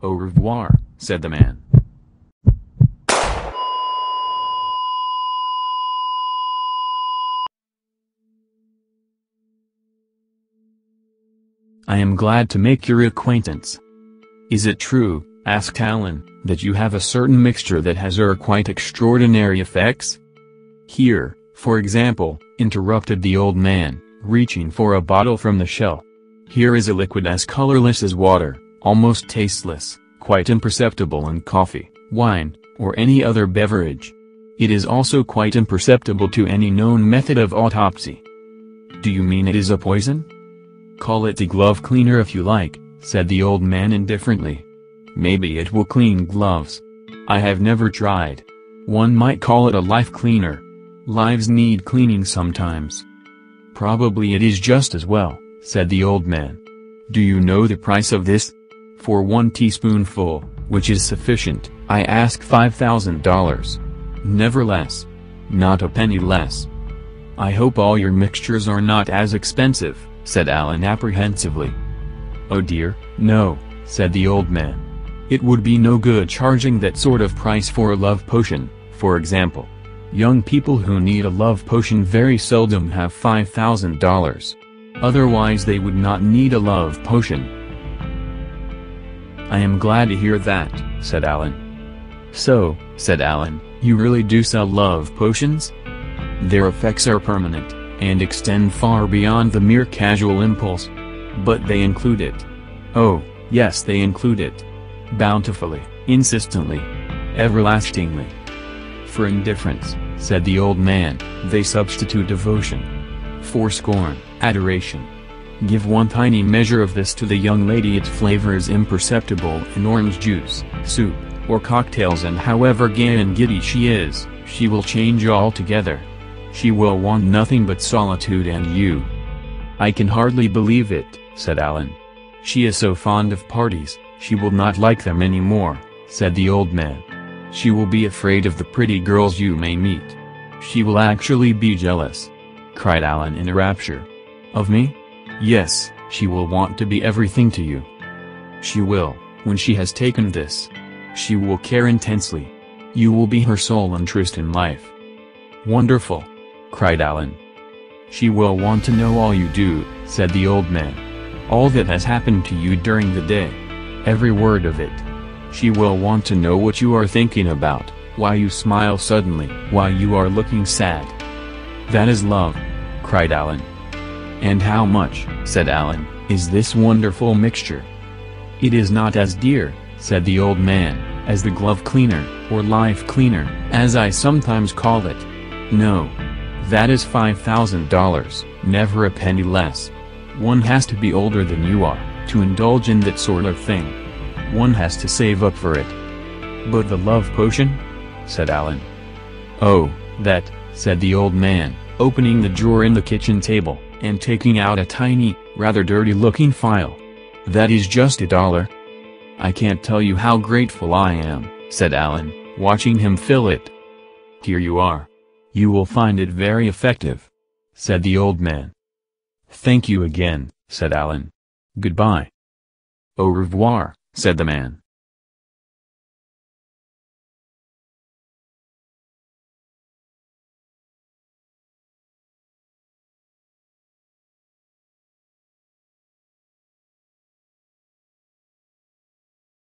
Au revoir, said the man. I am glad to make your acquaintance. Is it true, asked Alan, that you have a certain mixture that has er quite extraordinary effects? Here, for example, interrupted the old man, reaching for a bottle from the shelf. Here is a liquid as colorless as water, almost tasteless, quite imperceptible in coffee, wine, or any other beverage. It is also quite imperceptible to any known method of autopsy. Do you mean it is a poison? Call it a glove cleaner if you like, said the old man indifferently. Maybe it will clean gloves. I have never tried. One might call it a life cleaner. Lives need cleaning sometimes. Probably it is just as well, said the old man. Do you know the price of this? For one teaspoonful, which is sufficient, I ask $5,000. Never less. Not a penny less. I hope all your mixtures are not as expensive, said Alan apprehensively. Oh dear, no, said the old man. It would be no good charging that sort of price for a love potion, for example. Young people who need a love potion very seldom have $5,000. Otherwise they would not need a love potion. I am glad to hear that, said Alan. So, said Alan, you really do sell love potions? Their effects are permanent, and extend far beyond the mere casual impulse. But they include it. Oh, yes they include it. Bountifully, insistently. Everlastingly. For indifference, said the old man, they substitute devotion. For scorn, adoration. Give one tiny measure of this to the young lady its flavor is imperceptible in orange juice, soup, or cocktails and however gay and giddy she is, she will change altogether. She will want nothing but solitude and you. I can hardly believe it, said Alan. She is so fond of parties, she will not like them anymore, said the old man. She will be afraid of the pretty girls you may meet. She will actually be jealous. Cried Alan in a rapture. Of me? Yes, she will want to be everything to you. She will, when she has taken this. She will care intensely. You will be her sole interest in life. Wonderful! cried Alan. She will want to know all you do, said the old man. All that has happened to you during the day. Every word of it. She will want to know what you are thinking about, why you smile suddenly, why you are looking sad. That is love, cried Alan. And how much, said Alan, is this wonderful mixture? It is not as dear, said the old man, as the glove cleaner, or life cleaner, as I sometimes call it. No. That is $5,000, never a penny less. One has to be older than you are, to indulge in that sort of thing. One has to save up for it. But the love potion? said Alan. Oh, that, said the old man, opening the drawer in the kitchen table, and taking out a tiny, rather dirty-looking phial. That is just a dollar. I can't tell you how grateful I am, said Alan, watching him fill it. Here you are. You will find it very effective, said the old man. Thank you again, said Alan. Goodbye. Au revoir, said the man.